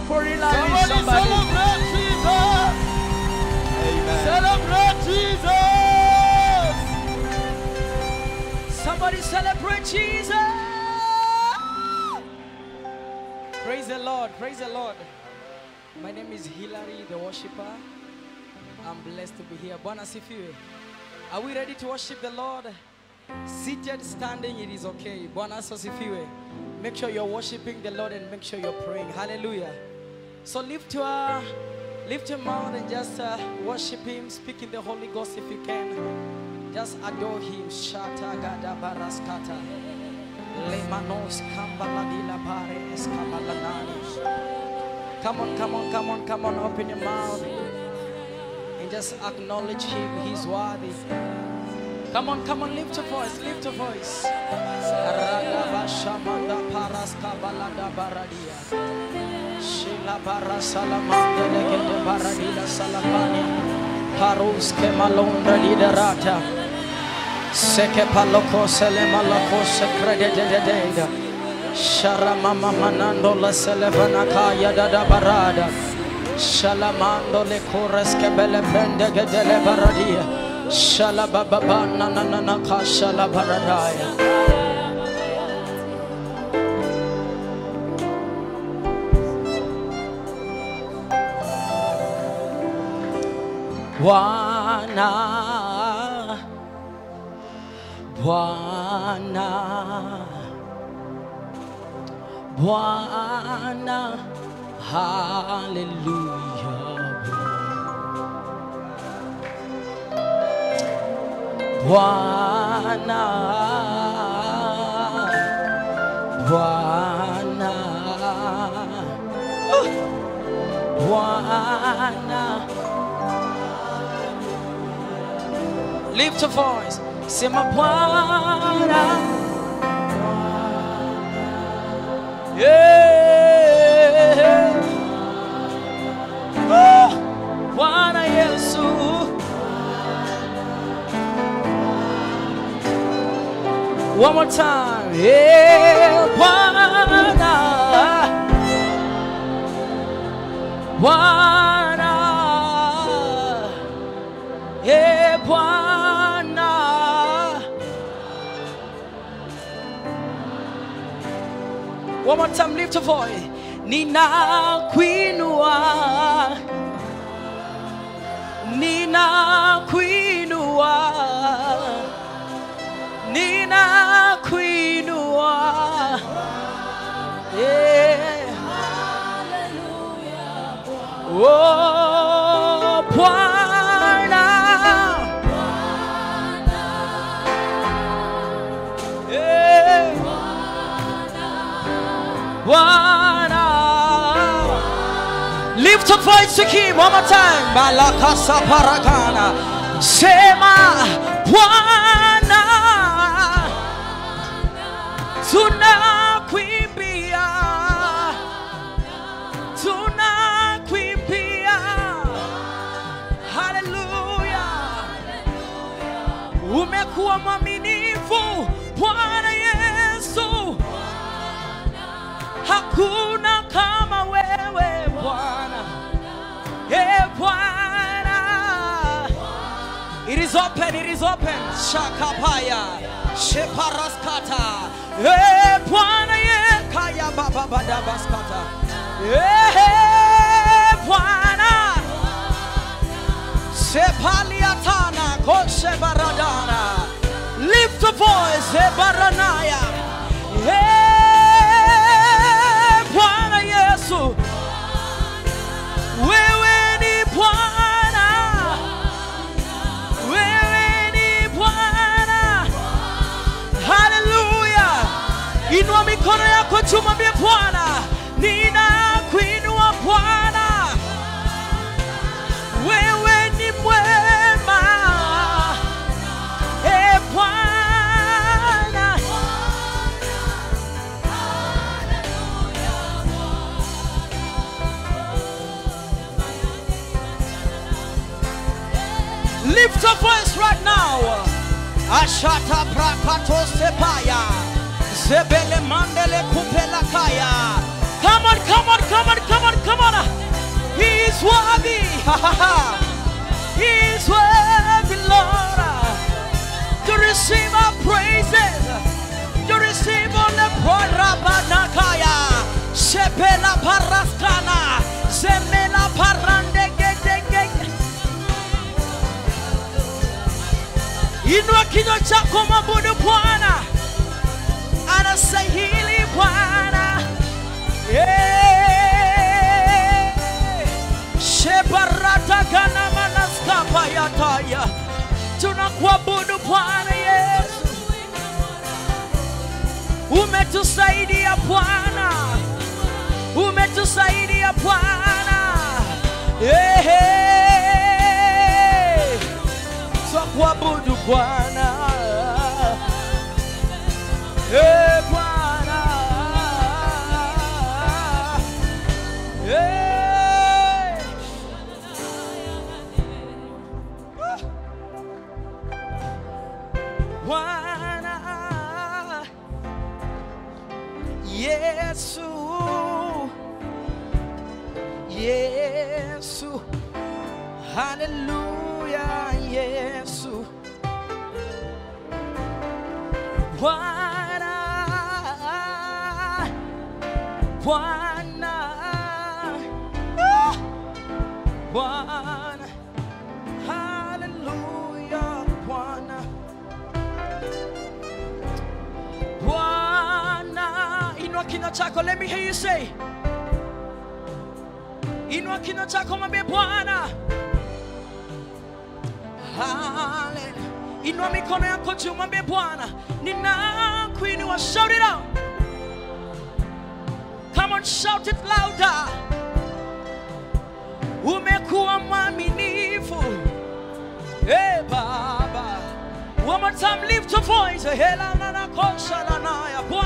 for Somebody somebody. celebrate Jesus. Amen. Celebrate Jesus. Somebody celebrate Jesus. Praise the Lord. Praise the Lord. My name is Hillary, the worshiper. I'm blessed to be here. Bwana sifiwe. Are we ready to worship the Lord? Seated, standing, it is okay. Bwana asifiwe. Make sure you're worshiping the Lord and make sure you're praying. Hallelujah. So lift your lift your mouth and just uh, worship Him. Speak in the Holy Ghost if you can. Just adore Him. Shata gada baraskata. Lemanos kambaladila bare eskabalanani. Come on, come on, come on, come on. Open your mouth and just acknowledge Him. He's worthy. Come on, come on, lift your voice, lift your voice. Shila bara salamanda legende baradila salamania. Parus ke malondra liderata. Seke paloko sele malako se crede de de de de. Manando la selevana kaya da da barada. Shalamando le kores ke gedele baradia. Shalababa na na na na ka shalabaradaya. Bwana Bwana Bwana Hallelujah Bwana Bwana Oh! Bwana Lift your voice. Sema Bwana. One more time. Bwana, one more time, lift your voice. Ninakuinua, Lift your voice to Him one more time. Malakasa parakana. Sema Bwana. Tunakuimbia. Tunakuimbia. Hallelujah. Umekuwa mwaminifu Bwana Yesu, hakuna is open, it is open. Shakapaya, Sheparaskata. Eh Bwana ye kaya baba badabaskata. Eh Bwana. Sepaliatana, Koshe Baradana. Lift the voice, eh, Baranaya. Inua mikono yako juu mwambie Bwana, ninakuinua Bwana. Wewe ni mwema. E Bwana. Lift your voice right now. Ashata prakato sepaya. Zebele mandele kupela kaya. Come on, come on, come on, come on, come He's worthy. He's worthy, Lord, to receive our praises, to receive all the Rabanakaya, Shepela Paraskana, Zemela Parandegedege. Inua kinywa chako mwabudu Bwana, anastahili Bwana. Yataya. Tunakuabudu Bwana Yesu. Umetusaidia Bwana. Umetusaidia Bwana. Yeah. Twakuabudu Bwana. Eh, Bwana Yesu. Yesu. Haleluya Yesu. Bwana Bwana inua kinywa chako let me hear you say inua kinywa chako mwambie Bwana. Inua mikono yako juu mwambie Bwana. Ninakuinua shout it out. Come on shout it louder. Umekuwa mwaminifu. Hey, baba. One more time lift your voice. Hela na na kosha na na ya bwana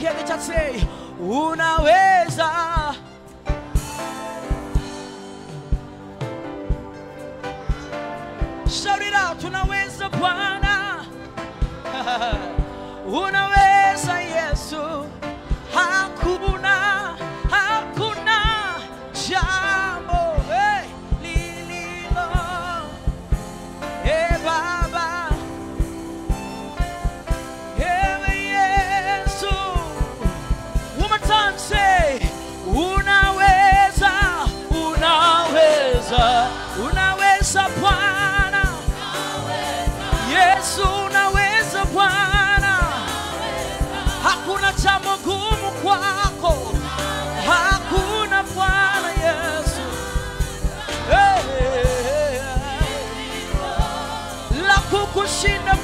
hey, let me hear the church say unaweza Shout it out, unaweza Bwana. unaweza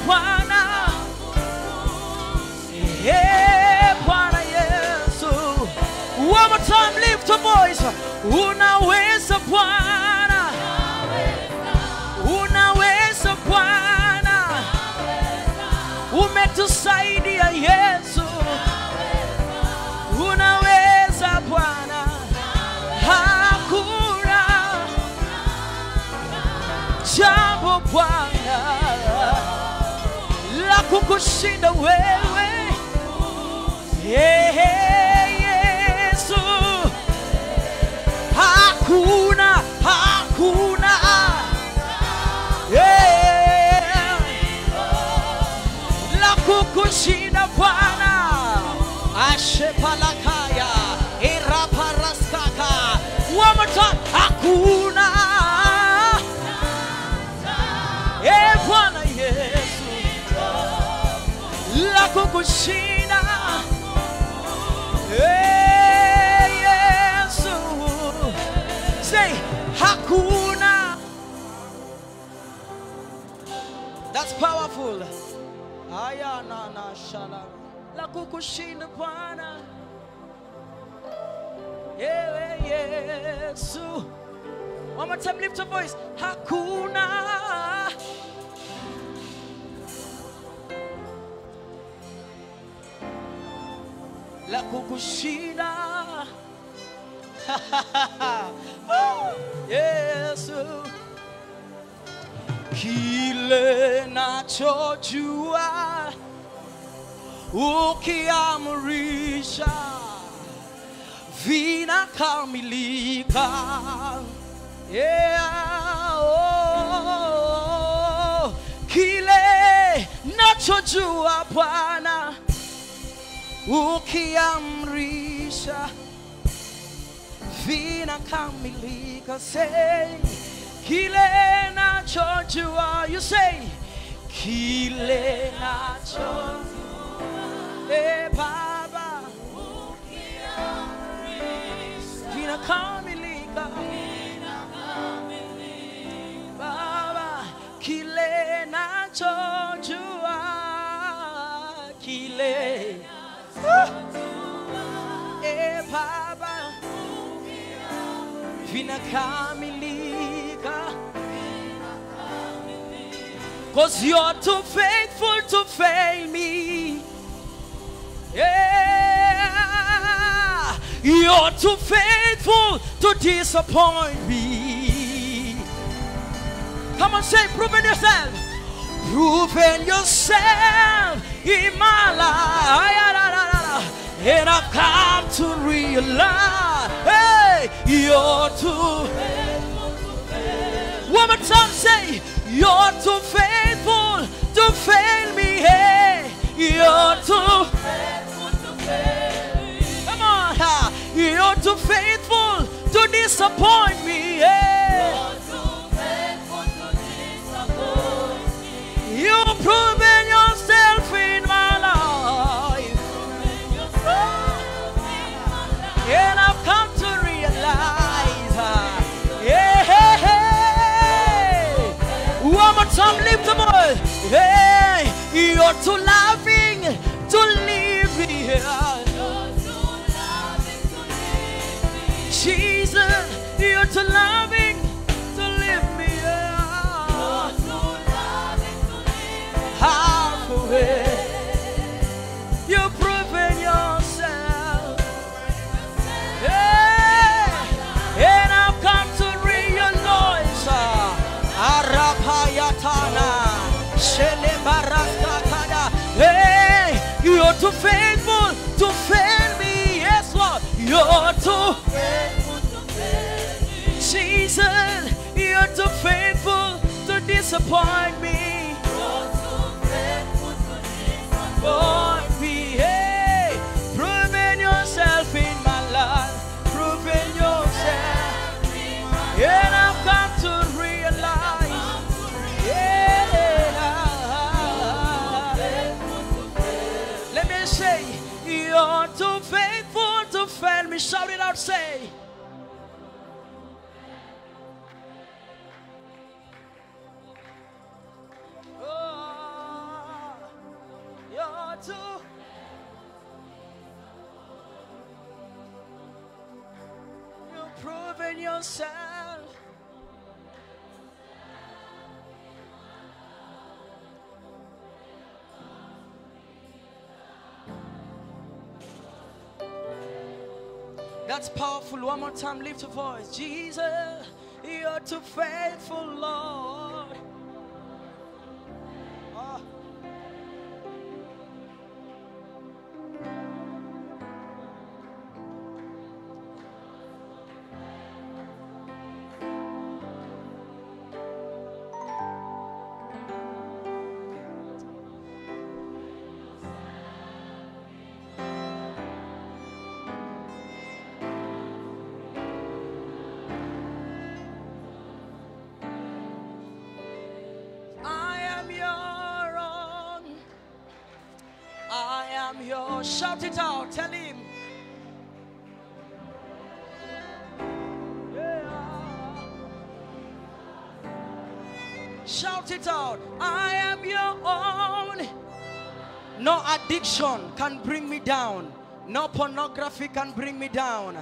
Bwana. Bwana Yesu. One more time, lift your voice. Unaweza Bwana, unaweza Bwana, umetusaidia Yesu, unaweza Bwana, hakuna jambo Bwana la kukushinda wewe, hey, la kukushinda Eh, Yesu say hakuna That's powerful. Aya na na shala. La kukushinda Bwana. Ewe Yesu. One more time, lift your voice. Hakuna. La kukushinda. Oh, Yesu. Kile nachojua ukiamrisha vinakamilika. Yeah, oh, kile nachojua Bwana ukiamrisha vinakamilika. Say kile nachojua, you say kile nachojua, eh Baba vinakamilika. Vinakamilika. Cause you're too faithful to fail me. Yeah, you're too faithful to disappoint me. Come on, say, proving yourself. Proving yourself in my life. And I've come to realize, hey, you're too. One more time, say, you're too faithful to fail me. Hey, you're too. faithful. Come on, you're too faithful to disappoint me. Hey. You're faithful to fail me. Yes, Lord, you're too. Faithful. Jesus, you're too faithful to disappoint say. Oh, you're too. You're proving yourself. That's powerful. One more time, lift your voice. Jesus, you're too faithful, Lord. Shout it out. Tell him. Shout it out. I am your own. No addiction can bring me down. No pornography can bring me down.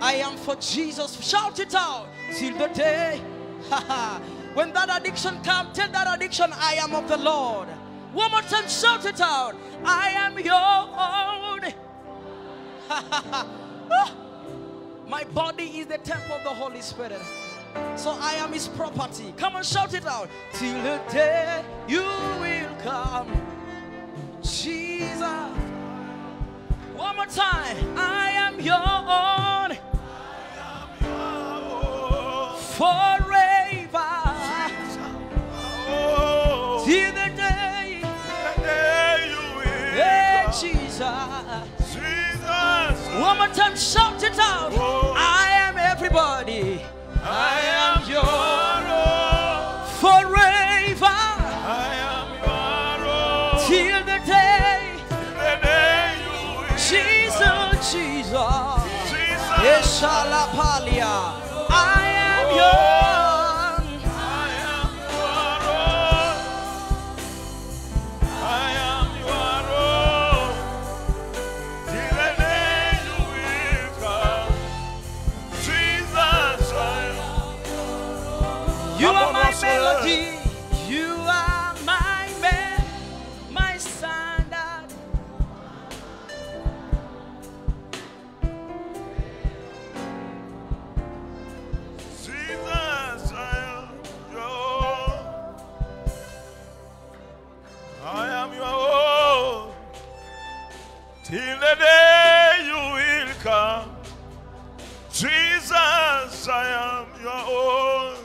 I am for Jesus. Shout it out till the day. when that addiction comes, tell that addiction, I am of the Lord. One more time, shout it out. I am your own. Ah. My body is the temple of the Holy Spirit. So I am his property. Come on, shout it out. Till the day you will come. Jesus. One more time. I am your own One more time, shout it out. Oh. I am everybody I am your own. forever. I am your own. Till the day. The day you Jesus. Jesus. Jesus, Eshalapalia. I am yours. Standard. Jesus, I am your own. I am your own. Till the day you will come. Jesus, I am your own.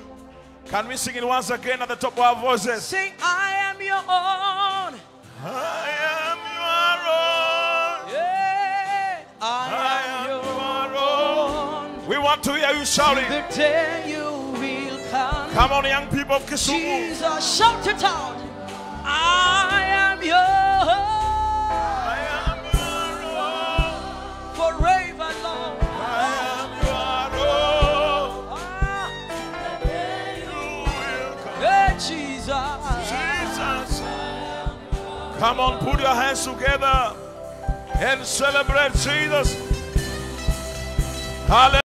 Can we sing it once again at the top of our voices? Sing, I want to hear you shouting. The day you will come. Come on, young people of Kisumu. Jesus, shout it out. I am your I am your own. forever, Lord. I am your own. Ah, You will come. hey, Jesus. Jesus. Come on, put your hands together and celebrate Jesus. Hallelujah.